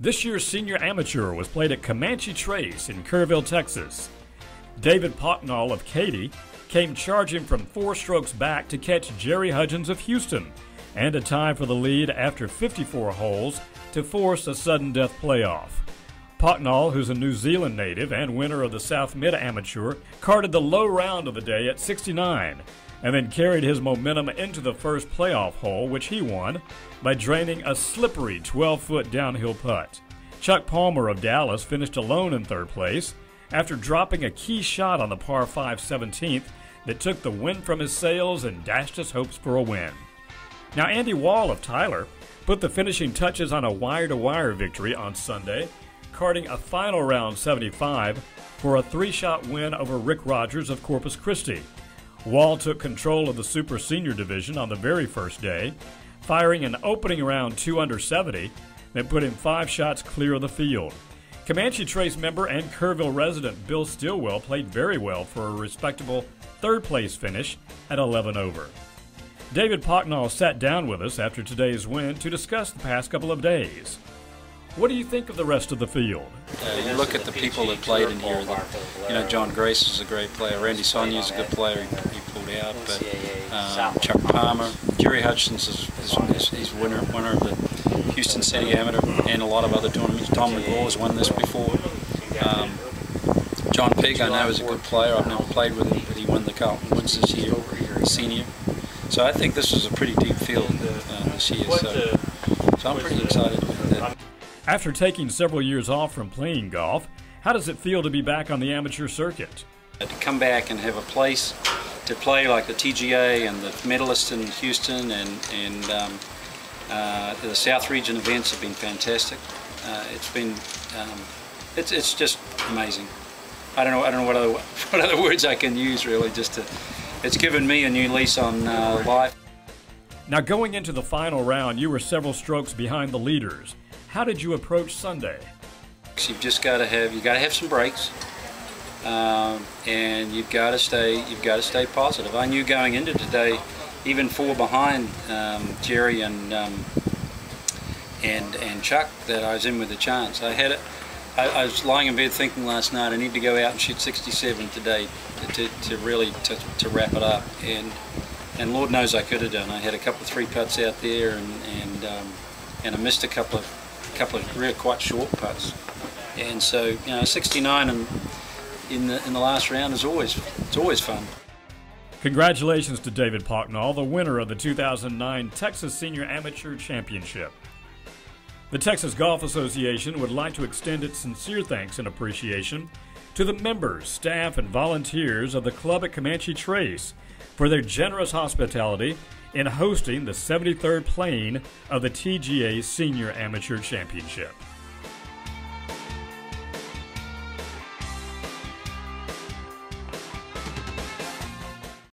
This year's senior amateur was played at Comanche Trace in Kerrville, Texas. David Pocknall of Katy came charging from four strokes back to catch Jerry Hudgens of Houston and a tie for the lead after 54 holes to force a sudden death playoff. Pocknall, who's a New Zealand native and winner of the South Mid Amateur, carded the low round of the day at 69 and then carried his momentum into the first playoff hole, which he won by draining a slippery 12 foot downhill putt. Chuck Palmer of Dallas finished alone in third place after dropping a key shot on the par 5 17th that took the wind from his sails and dashed his hopes for a win. Now, Andy Wall of Tyler put the finishing touches on a wire to wire victory on Sunday, carding a final round 75 for a three shot win over Rick Rogers of Corpus Christi. Wall took control of the Super Senior Division on the very first day, firing an opening round 2 under 70 that put him five shots clear of the field. Comanche Trace member and Kerrville resident Bill Stillwell played very well for a respectable third place finish at 11 over. David Pocknall sat down with us after today's win to discuss the past couple of days. What do you think of the rest of the field? Uh, you look at the people that played in here. You know, John Grace is a great player. Randy Sonia is a good player. He pulled. But um, Chuck Palmer, Jerry Hutchins is, is, is he's winner winner of the Houston City Amateur and a lot of other tournaments. Tom McGraw has won this before. Um, John Pig, I know, is a good player. I've never played with him, but he won the Carlton Woods this year, senior. So I think this is a pretty deep field uh, this year. So, so I'm pretty excited with that. After taking several years off from playing golf, how does it feel to be back on the amateur circuit? To come back and have a place to play like the TGA and the medalists in Houston and, and um, uh, the South Region events have been fantastic. Uh, it's been, um, it's, it's just amazing. I don't know, I don't know what other, what other words I can use really just to, it's given me a new lease on uh, life. Now going into the final round, you were several strokes behind the leaders. How did you approach Sunday? You've just got to have you got to have some breaks, um, and you've got to stay you've got to stay positive. I knew going into today, even four behind um, Jerry and um, and and Chuck, that I was in with a chance. I had it. I, I, was lying in bed thinking last night I need to go out and shoot 67 today to, to really to, to wrap it up and and Lord knows I could have done. I had a couple of three putts out there and and um, and I missed a couple of couple of real quite short putts. And so, you know, 69 in, in the in the last round is always it's always fun. Congratulations to David Pocknall, the winner of the 2009 Texas Senior Amateur Championship. The Texas Golf Association would like to extend its sincere thanks and appreciation to the members, staff, and volunteers of the club at Comanche Trace for their generous hospitality in hosting the 73rd playing of the TGA Senior Amateur Championship.